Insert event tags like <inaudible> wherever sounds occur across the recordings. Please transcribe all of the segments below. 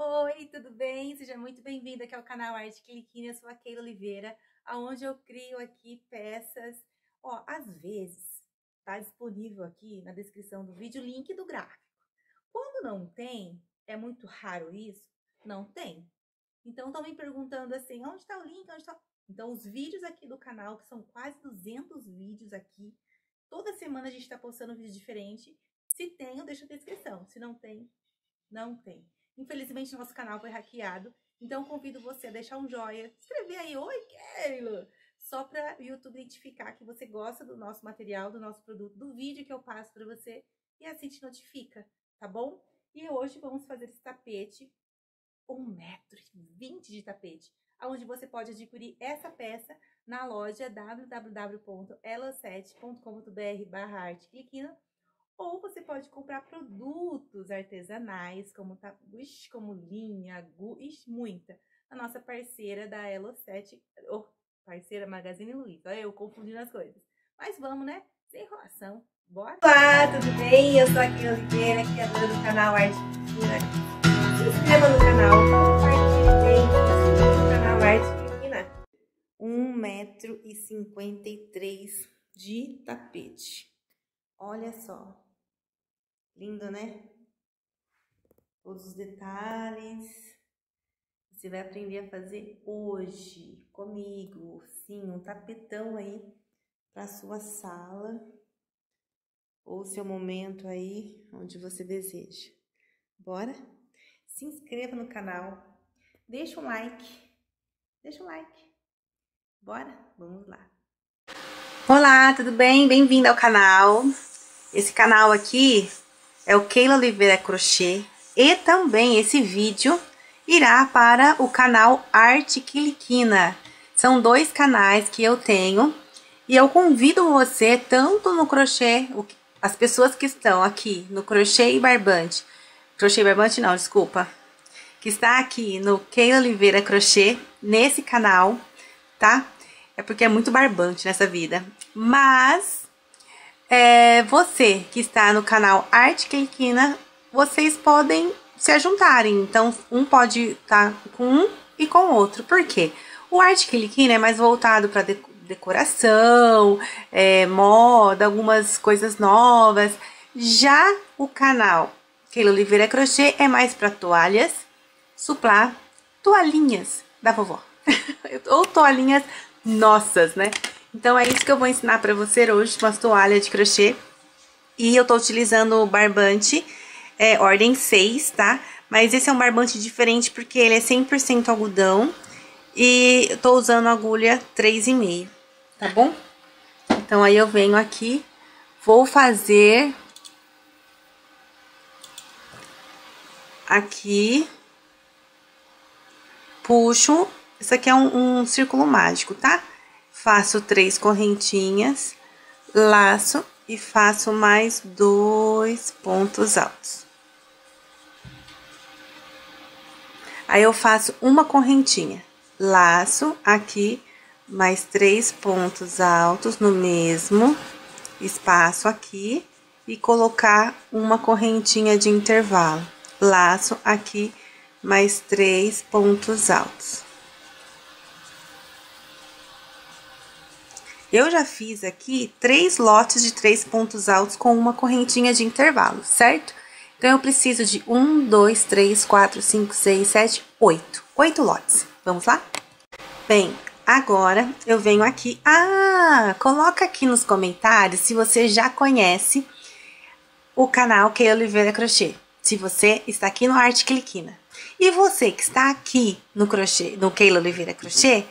Oi, tudo bem? Seja muito bem-vindo aqui ao canal Arte Cliquinha. Eu sou a Keila Oliveira, aonde eu crio aqui peças. Ó, às vezes tá disponível aqui na descrição do vídeo o link do gráfico. Quando não tem, é muito raro isso, não tem. Então estão me perguntando assim, onde está o link? Onde tá? Então os vídeos aqui do canal, que são quase 200 vídeos aqui, toda semana a gente está postando um vídeo diferente. Se tem, eu deixo a descrição. Se não tem, não tem. Infelizmente, nosso canal foi hackeado. Então, convido você a deixar um joinha, escrever aí, oi, Keilo, só para o YouTube identificar que você gosta do nosso material, do nosso produto, do vídeo que eu passo para você e assim te notifica, tá bom? E hoje vamos fazer esse tapete, um metro e vinte de tapete, onde você pode adquirir essa peça na loja www.ela7.com.br barra ou você pode comprar produtos artesanais, como, ixi, como linha, gu, ixi, muita. A nossa parceira da Elo7, oh, parceira Magazine Luiza. Eu confundindo as coisas. Mas vamos, né? Sem enrolação. Bora! Olá, tudo bem? Eu sou a Kim Oliveira, criadora do canal Arte Cristina. Se inscreva no canal, compartilhe no canal Arte Cristina. 1,53m de tapete. Olha só. Lindo, né? Todos os detalhes. Você vai aprender a fazer hoje comigo, sim, um tapetão aí para sua sala ou seu momento aí onde você deseja. Bora? Se inscreva no canal, deixa um like, deixa um like. Bora? Vamos lá. Olá, tudo bem? Bem-vindo ao canal. Esse canal aqui é o Keila Oliveira Crochê e também esse vídeo irá para o canal Arte Quiliquina. São dois canais que eu tenho e eu convido você tanto no crochê, as pessoas que estão aqui no crochê e barbante, crochê e barbante não, desculpa, que está aqui no Keila Oliveira Crochê, nesse canal, tá? É porque é muito barbante nessa vida. Mas é, você que está no canal Arte Cliquina, vocês podem se juntarem. Então, um pode estar tá com um e com o outro. Por quê? O Arte Cliquina é mais voltado para decoração, é, moda, algumas coisas novas. Já o canal Keila Oliveira Crochê é mais para toalhas, suplá, toalhinhas da vovó. <laughs> Ou toalhinhas nossas, né? Então é isso que eu vou ensinar para você hoje, uma toalha de crochê. E eu tô utilizando o barbante é, ordem 6, tá? Mas esse é um barbante diferente porque ele é 100% algodão e eu tô usando agulha 3,5, tá bom? Então aí eu venho aqui, vou fazer aqui, puxo, isso aqui é um, um círculo mágico, tá? Faço três correntinhas, laço e faço mais dois pontos altos. Aí, eu faço uma correntinha, laço aqui, mais três pontos altos no mesmo espaço aqui e colocar uma correntinha de intervalo. Laço aqui, mais três pontos altos. Eu já fiz aqui três lotes de três pontos altos com uma correntinha de intervalo, certo? Então, eu preciso de um, dois, três, quatro, cinco, seis, sete, oito. Oito lotes. Vamos lá? Bem, agora eu venho aqui. Ah, coloca aqui nos comentários se você já conhece o canal Keila Oliveira Crochê. Se você está aqui no Arte Cliquina. E você que está aqui no crochê, no Keila Oliveira Crochê,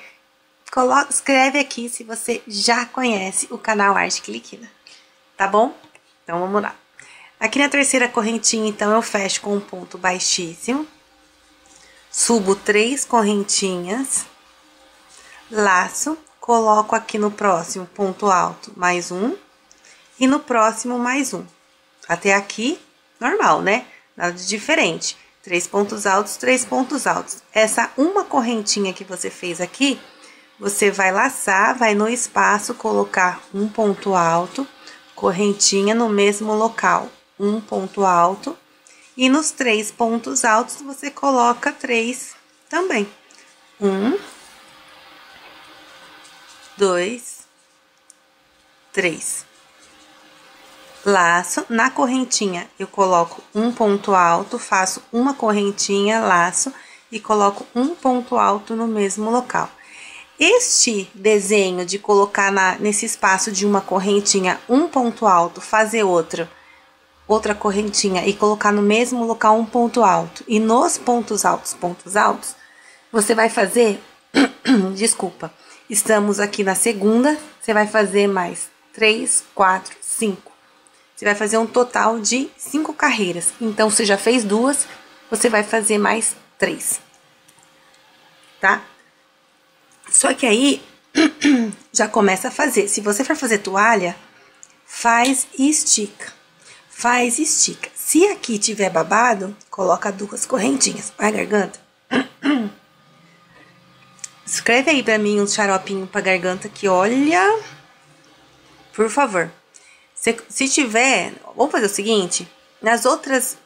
Coloca, escreve aqui se você já conhece o canal Arte Cliquina, tá bom? Então, vamos lá. Aqui na terceira correntinha, então, eu fecho com um ponto baixíssimo. Subo três correntinhas. Laço. Coloco aqui no próximo ponto alto mais um. E no próximo mais um. Até aqui, normal, né? Nada de diferente. Três pontos altos, três pontos altos. Essa uma correntinha que você fez aqui você vai laçar, vai no espaço colocar um ponto alto, correntinha no mesmo local, um ponto alto, E nos três pontos altos, você coloca três também. Um, dois, três. Laço, na correntinha eu coloco um ponto alto, faço uma correntinha, laço e coloco um ponto alto no mesmo local. Este desenho de colocar na, nesse espaço de uma correntinha um ponto alto, fazer outra, outra correntinha e colocar no mesmo local um ponto alto e nos pontos altos, pontos altos, você vai fazer, <clears throat> desculpa, estamos aqui na segunda, você vai fazer mais três, quatro, cinco. Você vai fazer um total de cinco carreiras. Então, você já fez duas, você vai fazer mais três. Tá? Só que aí, <clears throat> já começa a fazer. Se você for fazer toalha, faz e estica. Faz e estica. Se aqui tiver babado, coloca duas correntinhas. Vai, garganta. <clears throat> Escreve aí pra mim um xaropinho pra garganta que olha. Por favor. Se, se tiver, vamos fazer o seguinte: nas outras.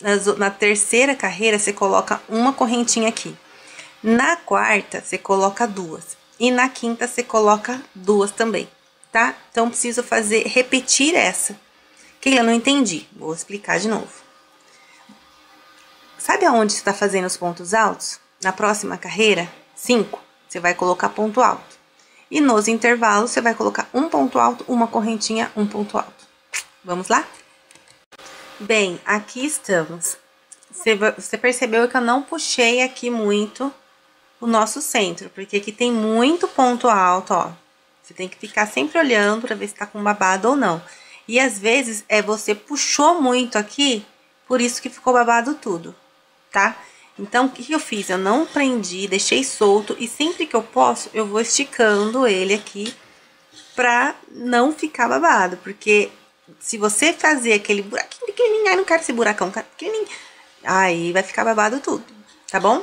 Nas, na terceira carreira, você coloca uma correntinha aqui. Na quarta, você coloca duas. E na quinta, você coloca duas também, tá? Então, preciso fazer, repetir essa. Keila, não entendi. Vou explicar de novo. Sabe aonde você está fazendo os pontos altos? Na próxima carreira, 5, você vai colocar ponto alto. E nos intervalos, você vai colocar um ponto alto, uma correntinha, um ponto alto. Vamos lá? Bem, aqui estamos. Você percebeu que eu não puxei aqui muito o nosso centro, porque aqui tem muito ponto alto, ó. Você tem que ficar sempre olhando para ver se tá com babado ou não. E às vezes é você puxou muito aqui, por isso que ficou babado tudo, tá? Então, o que eu fiz? Eu não prendi, deixei solto e sempre que eu posso, eu vou esticando ele aqui pra não ficar babado, porque se você fazer aquele buraquinho pequenininho, ai, não quero esse buracão, pequenininho, aí vai ficar babado tudo, tá bom?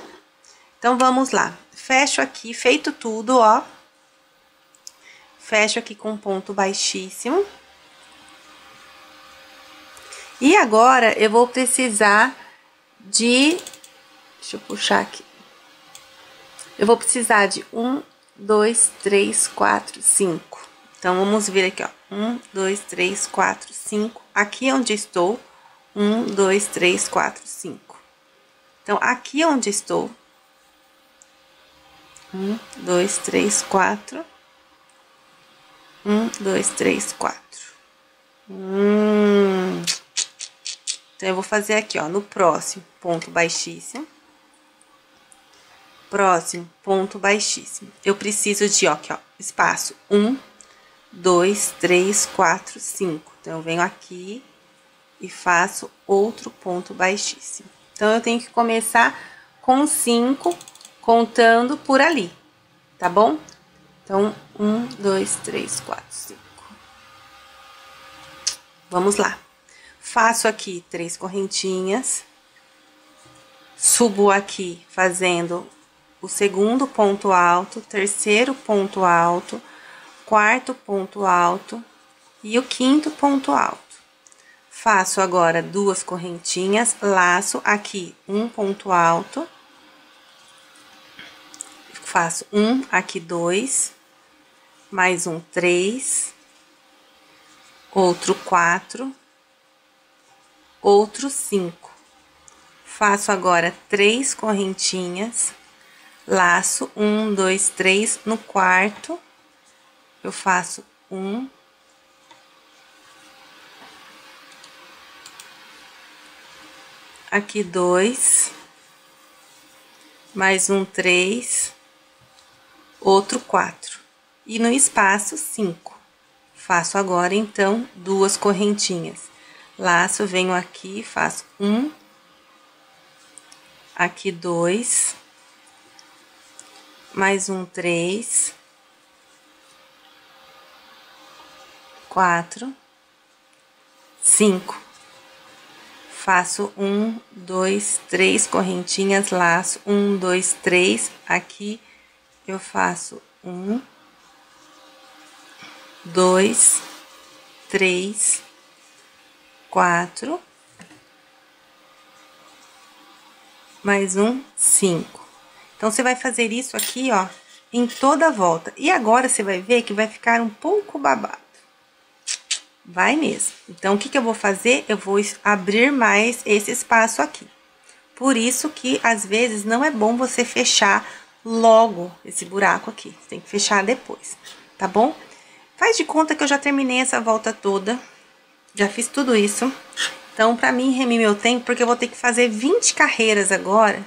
Então, vamos lá. Fecho aqui, feito tudo, ó. Fecho aqui com ponto baixíssimo. E agora, eu vou precisar de Deixa eu puxar aqui. Eu vou precisar de um, dois, três, quatro, cinco. Então, vamos ver aqui, ó. Um, dois, três, quatro, cinco. Aqui onde estou. Um, dois, três, quatro, cinco. Então, aqui onde estou. Um, dois, três, quatro. Um, dois, três, quatro. Hum. Então, eu vou fazer aqui, ó, no próximo, ponto baixíssimo. Próximo, ponto baixíssimo. Eu preciso de, ó, aqui, ó, espaço. Um, dois, três, quatro, cinco. Então, eu venho aqui e faço outro ponto baixíssimo. Então, eu tenho que começar com cinco, contando por ali, tá bom? Então, um, dois, três, quatro, cinco. Vamos lá. Faço aqui três correntinhas. Subo aqui fazendo o segundo ponto alto, terceiro ponto alto, quarto ponto alto e o quinto ponto alto. Faço agora duas correntinhas, laço aqui um ponto alto, faço um, aqui dois, mais um três, outro quatro, outro cinco. Faço agora três correntinhas laço um, dois, três. No quarto, eu faço um, aqui dois, mais um três, outro quatro. E no espaço, cinco. Faço agora, então, duas correntinhas. Laço, venho aqui, faço um, aqui dois, mais um três, quatro, cinco. Faço um, dois, três correntinhas, laço, um, dois, três. Aqui eu faço um, dois, três, quatro, mais um, cinco. Então, você vai fazer isso aqui, ó, em toda a volta. E agora, você vai ver que vai ficar um pouco babado. Vai mesmo. Então, o que, que eu vou fazer? Eu vou abrir mais esse espaço aqui. Por isso que, às vezes, não é bom você fechar logo esse buraco aqui. Você tem que fechar depois, tá bom? Faz de conta que eu já terminei essa volta toda. Já fiz tudo isso. Então, pra mim, remir meu tempo, porque eu vou ter que fazer 20 carreiras agora.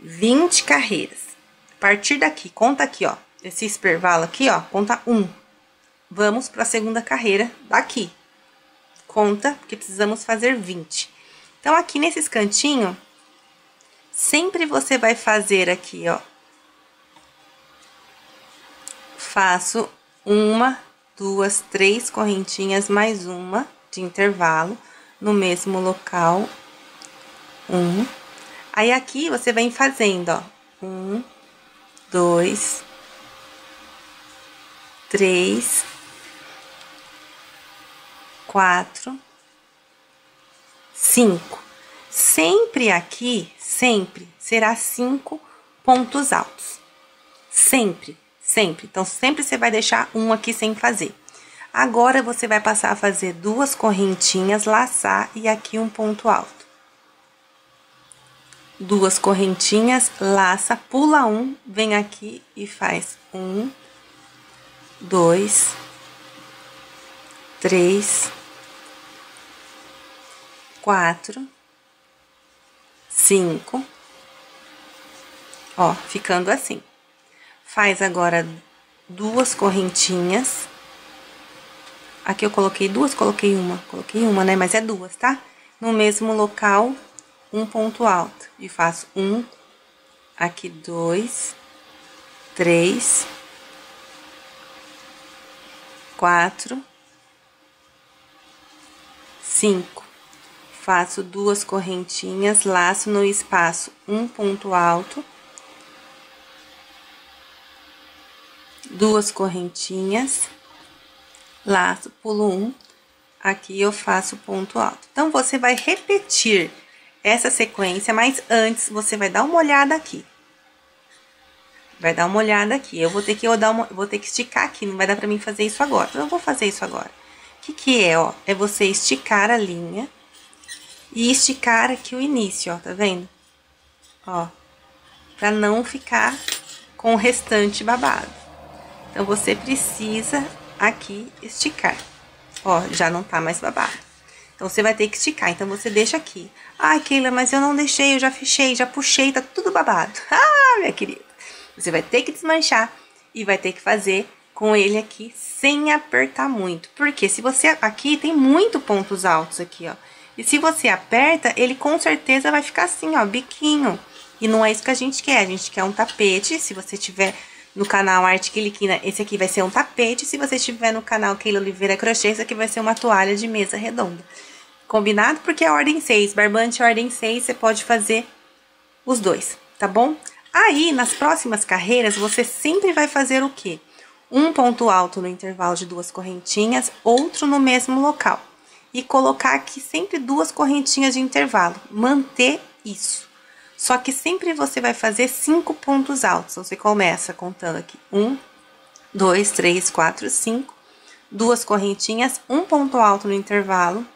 20 carreiras. A partir daqui, conta aqui, ó. Esse intervalo aqui, ó, conta um. Vamos para a segunda carreira daqui. Conta, porque precisamos fazer 20. Então, aqui nesses cantinhos, sempre você vai fazer aqui, ó. Faço uma, duas, três correntinhas, mais uma de intervalo no mesmo local. Um. Aí, aqui, você vem fazendo, ó. Um, dois, três, quatro, cinco. Sempre aqui, sempre, será cinco pontos altos. Sempre, sempre. Então, sempre você vai deixar um aqui sem fazer. Agora, você vai passar a fazer duas correntinhas, laçar e aqui um ponto alto. Duas correntinhas, laça, pula um, vem aqui e faz um, dois, três, quatro, cinco, ó, ficando assim. Faz agora duas correntinhas Aqui eu coloquei duas, coloquei uma, coloquei uma, né? Mas é duas, tá? No mesmo local, um ponto alto. E faço um, aqui dois, três, quatro, cinco. Faço duas correntinhas, laço no espaço um ponto alto. Duas correntinhas laço, pulo um, aqui eu faço ponto alto. Então, você vai repetir essa sequência, mas antes você vai dar uma olhada aqui. Vai dar uma olhada aqui. Eu vou ter que eu dar uma, vou ter que esticar aqui, não vai dar pra mim fazer isso agora. Eu vou fazer isso agora. O que que é, ó? É você esticar a linha e esticar aqui o início, ó, tá vendo? Ó, pra não ficar com o restante babado. Então, você precisa aqui esticar. Ó, já não tá mais babado. Então, você vai ter que esticar. Então, você deixa aqui. Ai, Keila, mas eu não deixei, eu já fechei, já puxei, tá tudo babado. <laughs> Ah, minha querida. Você vai ter que desmanchar e vai ter que fazer com ele aqui sem apertar muito. Porque se você... Aqui tem muito pontos altos aqui, ó. E se você aperta, ele com certeza vai ficar assim, ó, biquinho. E não é isso que a gente quer. A gente quer um tapete, se você tiver no canal Arte Quiliquina, esse aqui vai ser um tapete. Se você estiver no canal Keila Oliveira Crochê, esse aqui vai ser uma toalha de mesa redonda. Combinado? Porque é ordem 6. Barbante ordem 6, você pode fazer os dois, tá bom? Aí, nas próximas carreiras, você sempre vai fazer o quê? Um ponto alto no intervalo de duas correntinhas, outro no mesmo local. E colocar aqui sempre duas correntinhas de intervalo. Manter isso. Só que sempre você vai fazer cinco pontos altos. Então, você começa contando aqui. Um, dois, três, quatro, cinco. Duas correntinhas, um ponto alto no intervalo.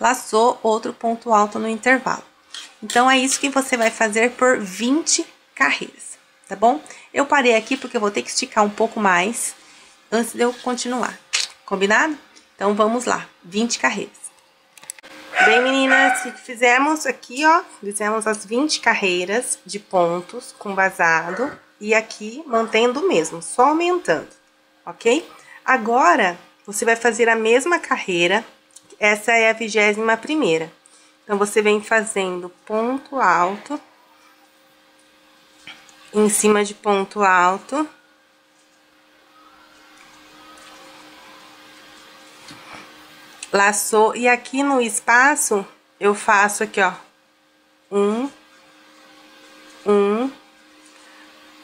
Laçou, outro ponto alto no intervalo. Então, é isso que você vai fazer por 20 carreiras, tá bom? Eu parei aqui porque eu vou ter que esticar um pouco mais antes de eu continuar, combinado? Então, vamos lá, 20 carreiras. Bem, meninas, fizemos aqui, ó, fizemos as 20 carreiras de pontos com vazado e aqui mantendo o mesmo, só aumentando, ok? Agora, você vai fazer a mesma carreira, essa é a vigésima primeira. Então, você vem fazendo ponto alto, em cima de ponto alto, laçou. E aqui no espaço, eu faço aqui, ó, um, um.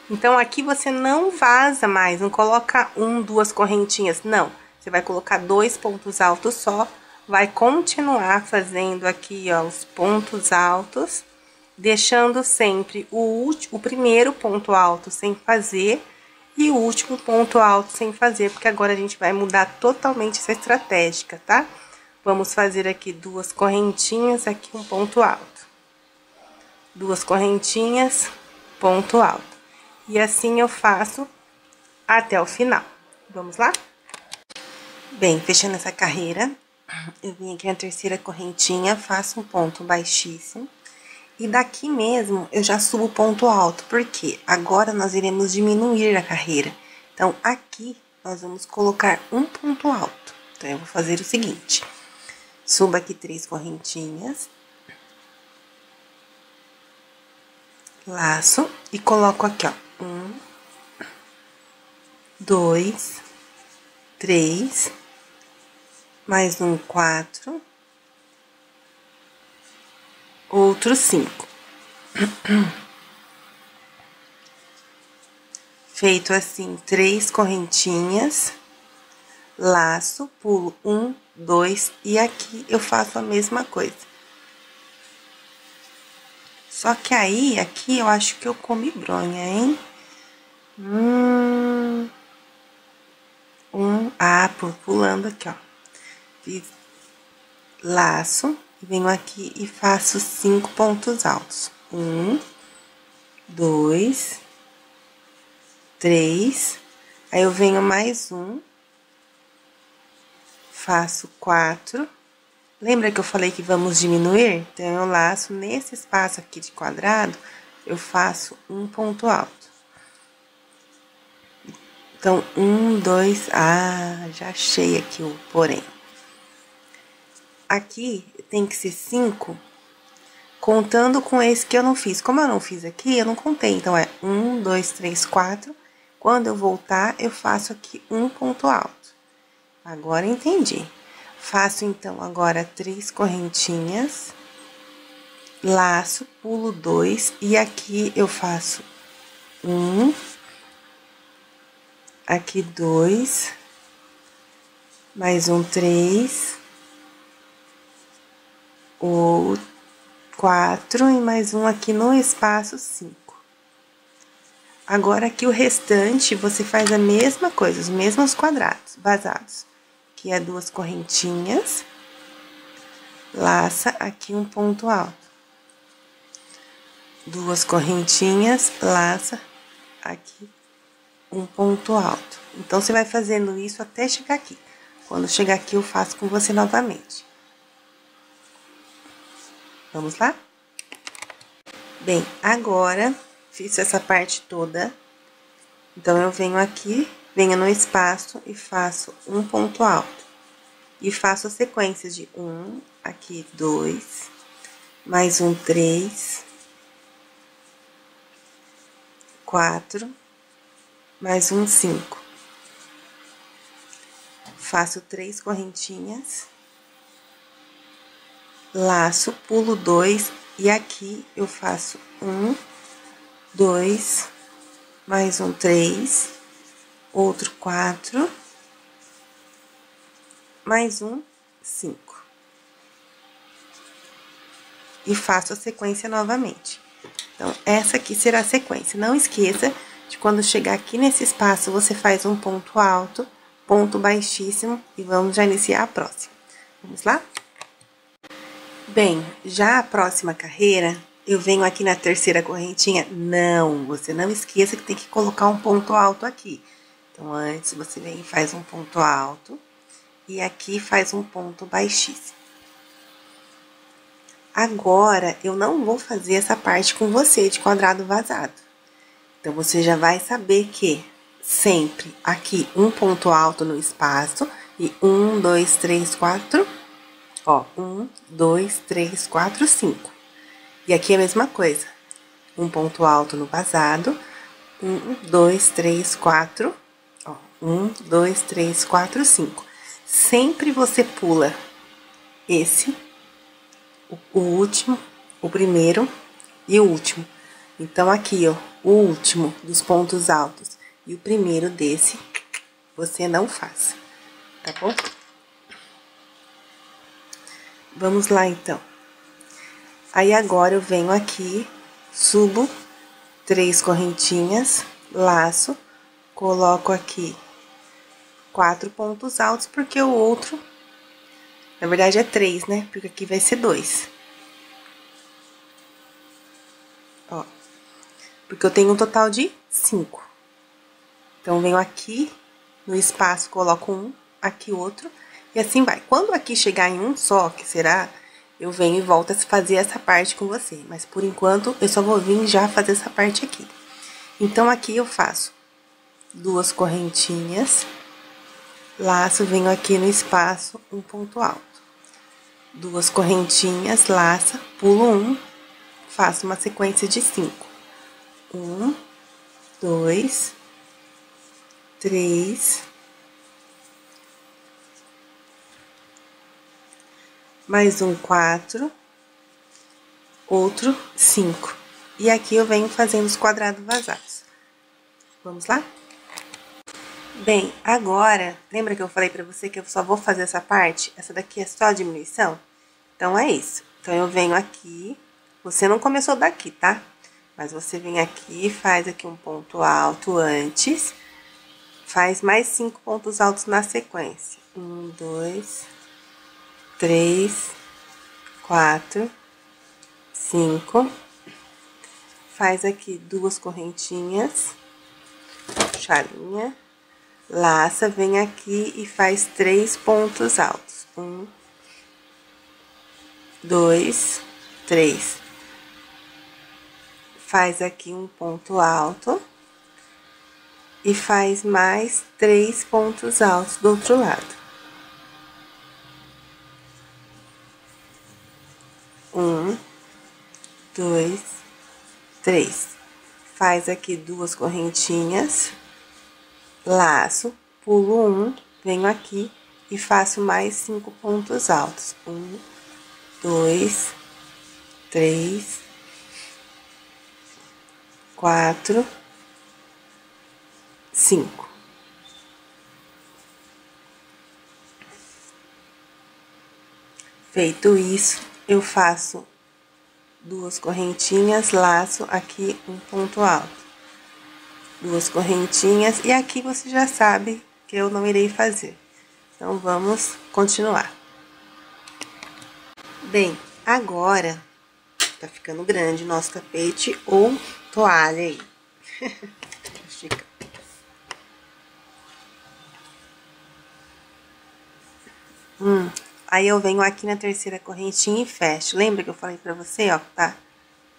Então, aqui você não vaza mais, não coloca um, duas correntinhas, não. Você vai colocar dois pontos altos só, vai continuar fazendo aqui, ó, os pontos altos deixando sempre o, o primeiro ponto alto sem fazer e o último ponto alto sem fazer, porque agora a gente vai mudar totalmente essa estratégia, tá? Vamos fazer aqui duas correntinhas, aqui um ponto alto. Duas correntinhas, ponto alto. E assim eu faço até o final. Vamos lá? Bem, fechando essa carreira, eu vim aqui na terceira correntinha, faço um ponto baixíssimo. E daqui mesmo eu já subo ponto alto, porque agora nós iremos diminuir a carreira. Então, aqui nós vamos colocar um ponto alto. Então, eu vou fazer o seguinte: subo aqui três correntinhas, laço e coloco aqui, ó, um, dois, três, mais um quatro outros cinco. <clears throat> Feito assim, três correntinhas, laço, pulo um, dois, e aqui eu faço a mesma coisa. Só que aí, aqui eu acho que eu comi bronha, hein? Hum, um, ah, pulando aqui, ó. Fiz laço, venho aqui e faço cinco pontos altos. Um, dois, três, aí eu venho mais um, faço quatro. Lembra que eu falei que vamos diminuir? Então, eu laço nesse espaço aqui de quadrado, eu faço um ponto alto. Então, um, dois, ah, já achei aqui o porém. Aqui tem que ser cinco, contando com esse que eu não fiz. Como eu não fiz aqui, eu não contei. Então, é um, dois, três, quatro. Quando eu voltar, eu faço aqui um ponto alto. Agora, entendi. Faço, então, agora três correntinhas. Laço, pulo dois. E aqui eu faço um. Aqui dois. Mais um três o quatro e mais um aqui no espaço cinco. Agora aqui o restante você faz a mesma coisa, os mesmos quadrados vazados, que é duas correntinhas, laça aqui um ponto alto. Duas correntinhas, laça aqui um ponto alto. Então, você vai fazendo isso até chegar aqui. Quando chegar aqui, eu faço com você novamente. Vamos lá? Bem, agora fiz essa parte toda. Então, eu venho aqui, venho no espaço e faço um ponto alto. E faço sequências de um, aqui dois, mais um três, quatro, mais um cinco. Faço três correntinhas laço, pulo dois e aqui eu faço um, dois, mais um três, outro quatro, mais um cinco. E faço a sequência novamente. Então, essa aqui será a sequência. Não esqueça de quando chegar aqui nesse espaço, você faz um ponto alto, ponto baixíssimo e vamos já iniciar a próxima. Vamos lá? Bem, já a próxima carreira, eu venho aqui na terceira correntinha. Não, você não esqueça que tem que colocar um ponto alto aqui. Então, antes você vem e faz um ponto alto. E aqui faz um ponto baixíssimo. Agora, eu não vou fazer essa parte com você de quadrado vazado. Então, você já vai saber que sempre aqui um ponto alto no espaço. E um, dois, três, quatro Ó, um, dois, três, quatro, cinco. E aqui é a mesma coisa. Um ponto alto no vazado. Um, dois, três, quatro. Ó, um, dois, três, quatro, cinco. Sempre você pula esse, o, o último, o primeiro e o último. Então, aqui, ó, o último dos pontos altos e o primeiro desse, você não faz, tá bom? Vamos lá, então. Aí, agora, eu venho aqui subo três correntinhas, laço, coloco aqui quatro pontos altos, porque o outro, na verdade, é três, né? Porque aqui vai ser dois. Ó, porque eu tenho um total de cinco. Então, venho aqui no espaço, coloco um, aqui outro, e assim vai. Quando aqui chegar em um só, que será, eu venho e volto a fazer essa parte com você. Mas, por enquanto, eu só vou vir já fazer essa parte aqui. Então, aqui eu faço duas correntinhas, laço, venho aqui no espaço, um ponto alto. Duas correntinhas, laça, pulo um, faço uma sequência de cinco. Um, dois, três, mais um quatro, outro cinco. E aqui eu venho fazendo os quadrados vazados. Vamos lá? Bem, agora, lembra que eu falei pra você que eu só vou fazer essa parte? Essa daqui é só diminuição? Então, é isso. Então, eu venho aqui, você não começou daqui, tá? Mas você vem aqui, faz aqui um ponto alto antes, faz mais cinco pontos altos na sequência. Um, dois, três, quatro, cinco. Faz aqui duas correntinhas, chalinha laça, vem aqui e faz três pontos altos. Um, dois, três. Faz aqui um ponto alto e faz mais três pontos altos do outro lado. Um, dois, três. Faz aqui duas correntinhas laço, pulo um, venho aqui e faço mais cinco pontos altos. Um, dois, três, quatro, cinco. Feito isso, eu faço duas correntinhas, laço aqui um ponto alto duas correntinhas e aqui você já sabe que eu não irei fazer. Então, vamos continuar. Bem, agora tá ficando grande nosso tapete ou toalha aí. <laughs> hum, aí eu venho aqui na terceira correntinha e fecho. Lembra que eu falei pra você, ó, tá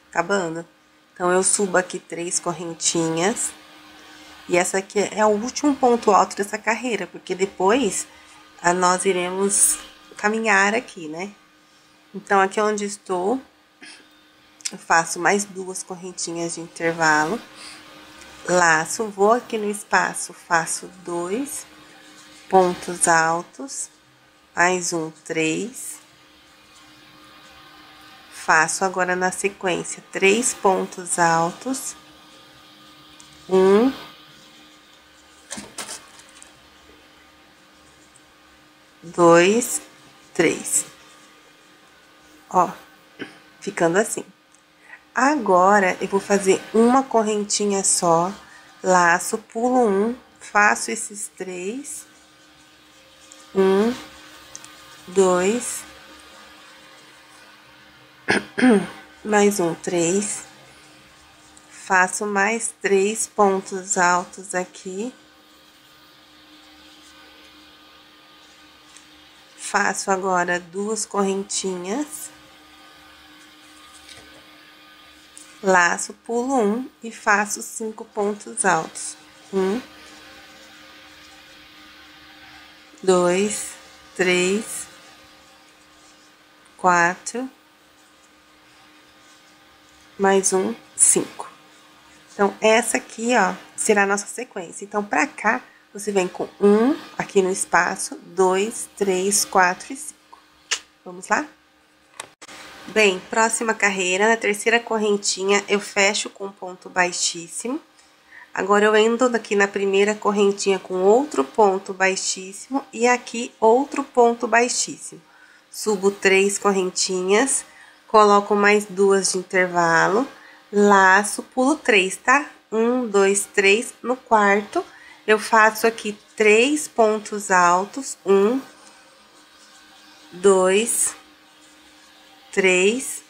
acabando? Então, eu subo aqui três correntinhas e essa aqui é o último ponto alto dessa carreira, porque depois ah, nós iremos caminhar aqui, né? Então, aqui onde estou, eu faço mais duas correntinhas de intervalo, laço, vou aqui no espaço, faço dois pontos altos, mais um, três. Faço agora na sequência três pontos altos, um, dois, três. Ó, ficando assim. Agora, eu vou fazer uma correntinha só, laço, pulo um, faço esses três. Um, dois, <coughs> mais um, três. Faço mais três pontos altos aqui. faço agora duas correntinhas, laço, pulo um e faço cinco pontos altos. Um, dois, três, quatro, mais um, cinco. Então, essa aqui, ó, será a nossa sequência. Então, pra cá, você vem com um aqui no espaço, dois, três, quatro e cinco. Vamos lá? Bem, próxima carreira, na terceira correntinha, eu fecho com ponto baixíssimo. Agora, eu endo aqui na primeira correntinha com outro ponto baixíssimo e aqui outro ponto baixíssimo. Subo três correntinhas, coloco mais duas de intervalo, laço, pulo três, tá? Um, dois, três. No quarto, eu faço aqui três pontos altos. Um, dois, três.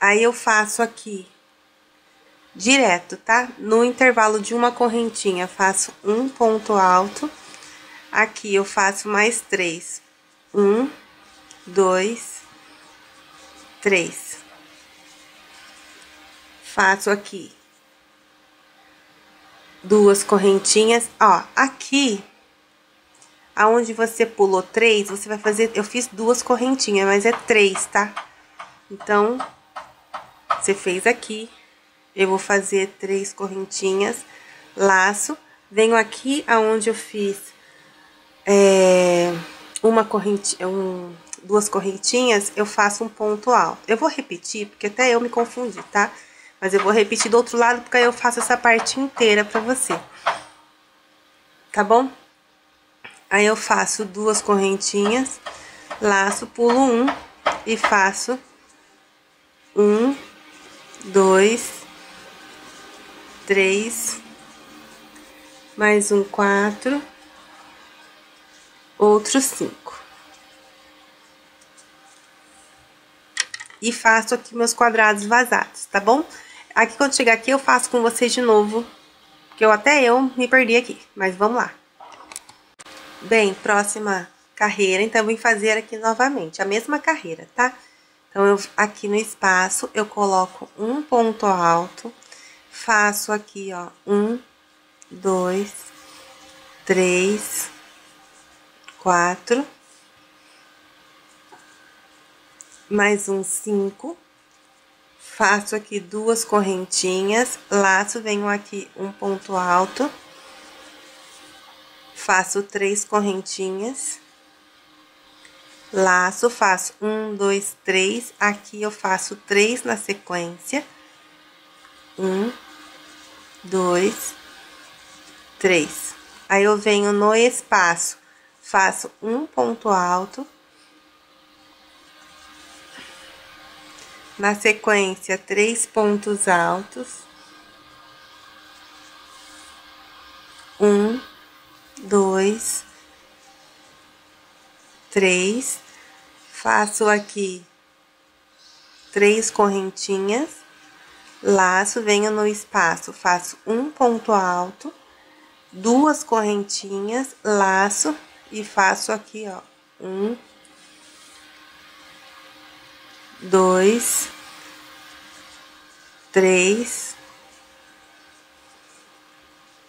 Aí, eu faço aqui direto, tá? No intervalo de uma correntinha, faço um ponto alto. Aqui, eu faço mais três. Um, dois, três. Faço aqui duas correntinhas, ó, aqui, aonde você pulou três, você vai fazer, eu fiz duas correntinhas, mas é três, tá? Então, você fez aqui, eu vou fazer três correntinhas, laço, venho aqui aonde eu fiz é, uma correntinha, um, duas correntinhas, eu faço um ponto alto. Eu vou repetir, porque até eu me confundi, tá? Tá? Mas eu vou repetir do outro lado, porque aí eu faço essa parte inteira pra você. Tá bom? Aí eu faço duas correntinhas, laço, pulo um e faço um, dois, três, mais um quatro, outro cinco. E faço aqui meus quadrados vazados, tá bom? Aqui, quando chegar aqui, eu faço com vocês de novo, que eu até eu me perdi aqui, mas vamos lá. Bem, próxima carreira, então, eu vou fazer aqui novamente, a mesma carreira, tá? Então, eu, aqui no espaço, eu coloco um ponto alto, faço aqui, ó, um, dois, três, quatro, mais um cinco, faço aqui duas correntinhas, laço, venho aqui um ponto alto, faço três correntinhas, laço, faço um, dois, três, aqui eu faço três na sequência, um, dois, três. Aí, eu venho no espaço, faço um ponto alto, Na sequência, três pontos altos. Um, dois, três. Faço aqui três correntinhas, laço, venho no espaço, faço um ponto alto, duas correntinhas, laço e faço aqui, ó, um, dois, três,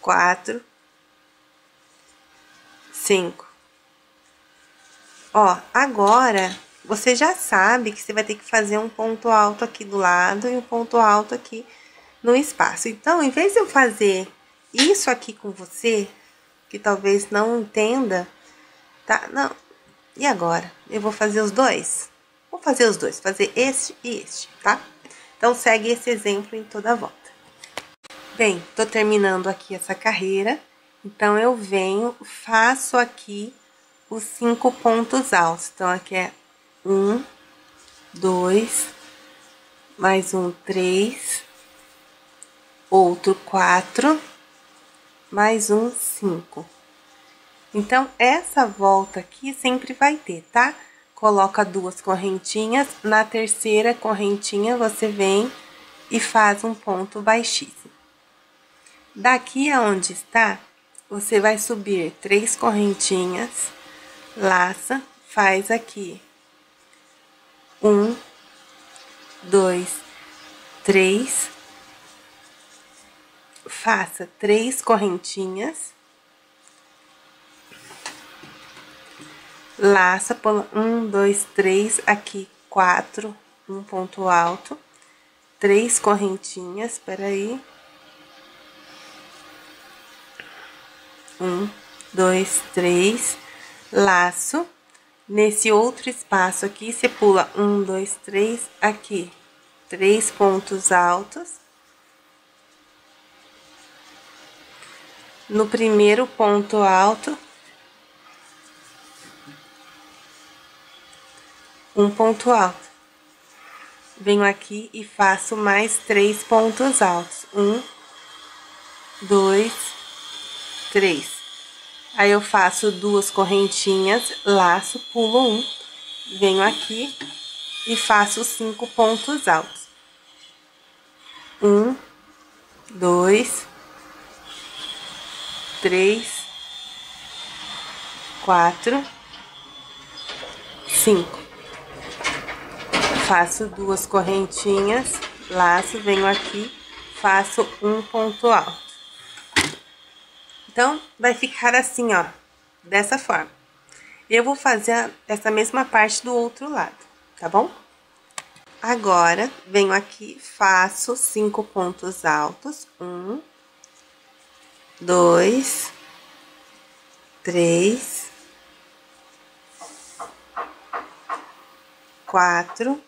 quatro, cinco. Ó, agora você já sabe que você vai ter que fazer um ponto alto aqui do lado e um ponto alto aqui no espaço. Então, em vez de eu fazer isso aqui com você, que talvez não entenda, tá? Não. E agora? Eu vou fazer os dois? Vou fazer os dois, fazer este e este, tá? Então, segue esse exemplo em toda a volta. Bem, tô terminando aqui essa carreira, então, eu venho, faço aqui os cinco pontos altos. Então, aqui é um, dois, mais um, três, outro, quatro, mais um, cinco. Então, essa volta aqui sempre vai ter, tá? Coloca duas correntinhas, na terceira correntinha você vem e faz um ponto baixíssimo. Daqui aonde está, você vai subir três correntinhas, laça, faz aqui um, dois, três, faça três correntinhas laça, pula um, dois, três, aqui quatro, um ponto alto, três correntinhas, espera aí. Um, dois, três, laço. Nesse outro espaço aqui, você pula um, dois, três, aqui, três pontos altos. No primeiro ponto alto, um ponto alto. venho aqui e faço mais três pontos altos. Um, dois, três. Aí, eu faço duas correntinhas, laço, pulo um, venho aqui e faço cinco pontos altos. Um, dois, três, quatro, cinco. Faço duas correntinhas, laço, venho aqui, faço um ponto alto. Então, vai ficar assim, ó, dessa forma. Eu vou fazer essa mesma parte do outro lado, tá bom? Agora, venho aqui, faço cinco pontos altos. Um, dois, três, quatro,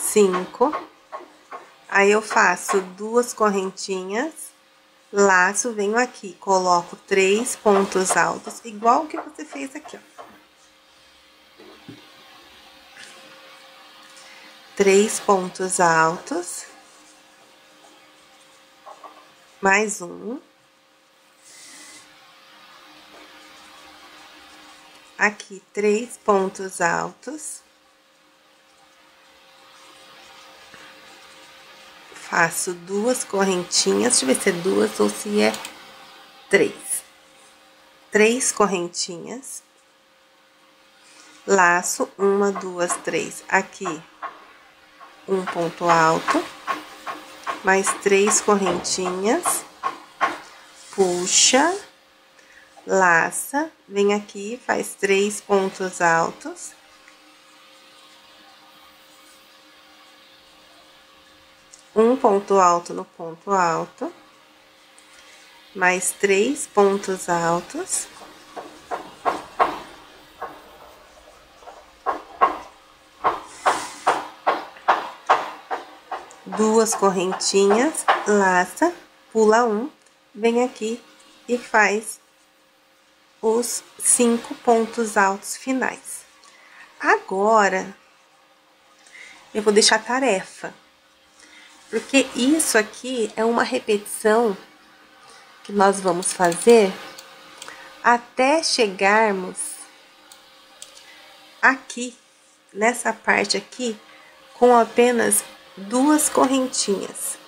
cinco. Aí, eu faço duas correntinhas, laço, venho aqui, coloco três pontos altos, igual que você fez aqui, ó. três pontos altos, mais um. Aqui, três pontos altos. Faço duas correntinhas, deixa eu ver se é duas ou se é três. Três correntinhas. Laço, uma, duas, três. Aqui, um ponto alto, mais três correntinhas, puxa, laça, vem aqui, faz três pontos altos. Um ponto alto no ponto alto, mais três pontos altos. duas correntinhas, laça, pula um, vem aqui e faz os cinco pontos altos finais. Agora, eu vou deixar tarefa, porque isso aqui é uma repetição que nós vamos fazer até chegarmos aqui, nessa parte aqui, com apenas duas correntinhas.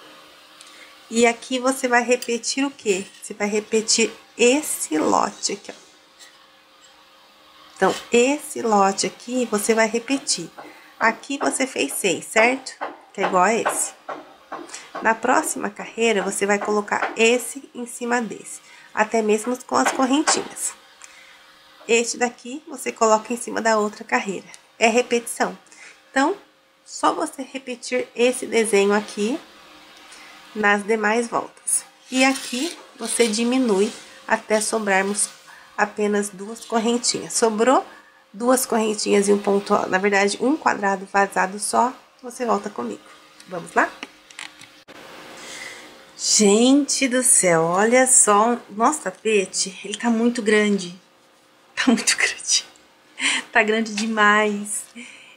E aqui você vai repetir o quê? Você vai repetir esse lote aqui, ó. Então, esse lote aqui, você vai repetir. Aqui você fez seis, certo? Que é igual a esse. Na próxima carreira, você vai colocar esse em cima desse. Até mesmo com as correntinhas. Este daqui, você coloca em cima da outra carreira. É repetição. Então, só você repetir esse desenho aqui nas demais voltas. E aqui você diminui até sobrarmos apenas duas correntinhas. Sobrou duas correntinhas e um ponto, na verdade, um quadrado vazado só, você volta comigo. Vamos lá? Gente do céu, olha só, nosso tapete, ele tá muito grande. <laughs> Tá muito grande. Tá grande demais.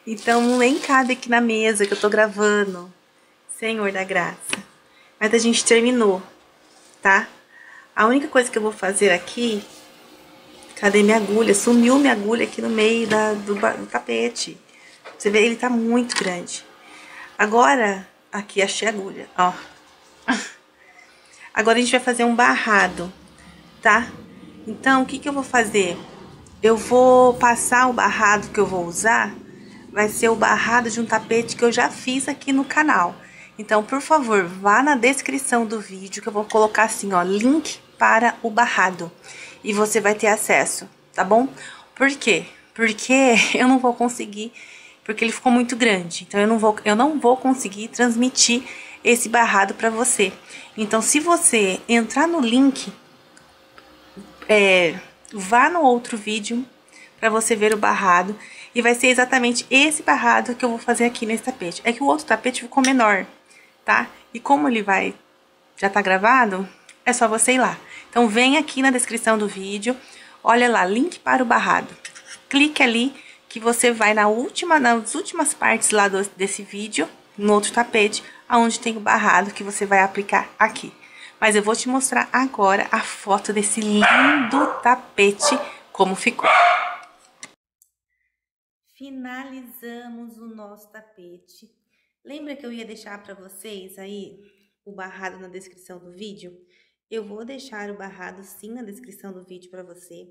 Então, nem cabe aqui na mesa que eu tô gravando. Senhor da graça. Mas a gente terminou, tá? A única coisa que eu vou fazer aqui... Cadê minha agulha? Sumiu minha agulha aqui no meio da, do, do tapete. Você vê, ele tá muito grande. Agora, aqui, achei a agulha, ó. <laughs> Agora a gente vai fazer um barrado, tá? Então, o que que eu vou fazer? Eu vou passar o barrado que eu vou usar vai ser o barrado de um tapete que eu já fiz aqui no canal. Então, por favor, vá na descrição do vídeo que eu vou colocar assim, ó, link para o barrado. E você vai ter acesso, tá bom? Por quê? Porque <laughs> eu não vou conseguir, porque ele ficou muito grande. Então, eu não vou, eu não vou conseguir transmitir esse barrado para você. Então, se você entrar no link, é, vá no outro vídeo para você ver o barrado. E vai ser exatamente esse barrado que eu vou fazer aqui nesse tapete. É que o outro tapete ficou menor, tá? E como ele vai, já tá gravado, é só você ir lá. Então, vem aqui na descrição do vídeo, olha lá, link para o barrado. Clique ali que você vai na última, nas últimas partes lá do, desse vídeo, no outro tapete, aonde tem o barrado que você vai aplicar aqui. Mas eu vou te mostrar agora a foto desse lindo tapete, como ficou. Finalizamos o nosso tapete. Lembra que eu ia deixar para vocês aí o barrado na descrição do vídeo? Eu vou deixar o barrado sim na descrição do vídeo para você.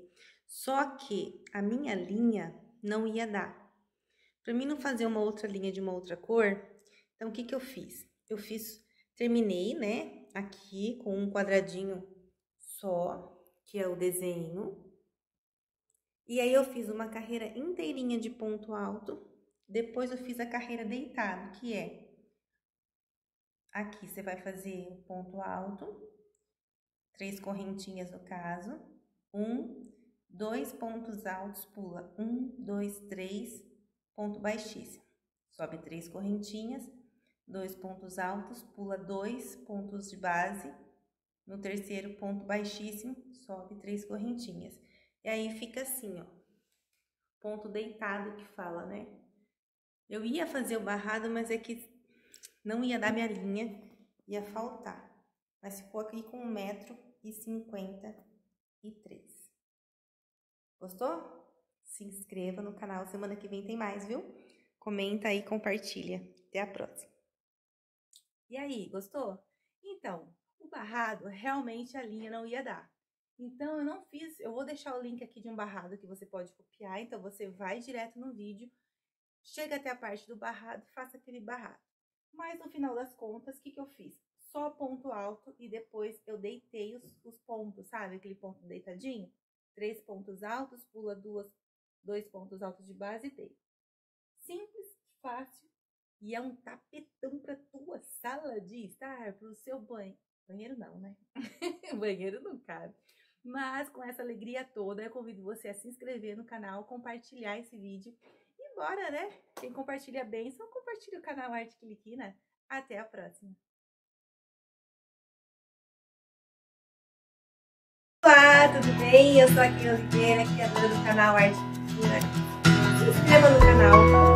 Só que a minha linha não ia dar. Para mim não fazer uma outra linha de uma outra cor, então o que que eu fiz? Eu fiz, terminei, né, aqui com um quadradinho só, que é o desenho. E aí eu fiz uma carreira inteirinha de ponto alto. Depois eu fiz a carreira deitado, que é aqui você vai fazer o ponto alto, três correntinhas no caso, um, dois pontos altos, pula um, dois, três, ponto baixíssimo, sobe três correntinhas, dois pontos altos, pula dois pontos de base, no terceiro ponto baixíssimo, sobe três correntinhas. E aí fica assim, ó, ponto deitado que fala, né? Eu ia fazer o barrado, mas é que não ia dar minha linha, ia faltar. Mas ficou aqui com um metro e cinquenta e três. Gostou? Se inscreva no canal, semana que vem tem mais, viu? Comenta aí, compartilha. Até a próxima. E aí, gostou? Então, o barrado, realmente a linha não ia dar. Então, eu não fiz, eu vou deixar o link aqui de um barrado que você pode copiar, então você vai direto no vídeo, chega até a parte do barrado, faça aquele barrado. Mas no final das contas, o que, que eu fiz? Só ponto alto e depois eu deitei os, os pontos, sabe? Aquele ponto deitadinho. Três pontos altos, pula duas, dois pontos altos de base e deita. Simples, fácil e é um tapetão para tua sala de estar, para o seu banho. Banheiro não, né? <laughs> banheiro não cabe. Mas com essa alegria toda, eu convido você a se inscrever no canal, compartilhar esse vídeo. E bora, né? Quem compartilha bem, só compartilha o canal Arte Cliquina. Até a próxima! Olá, tudo bem? Eu sou a Kim Oliveira, criadora do canal Arte Cliquina. Se inscreva no canal,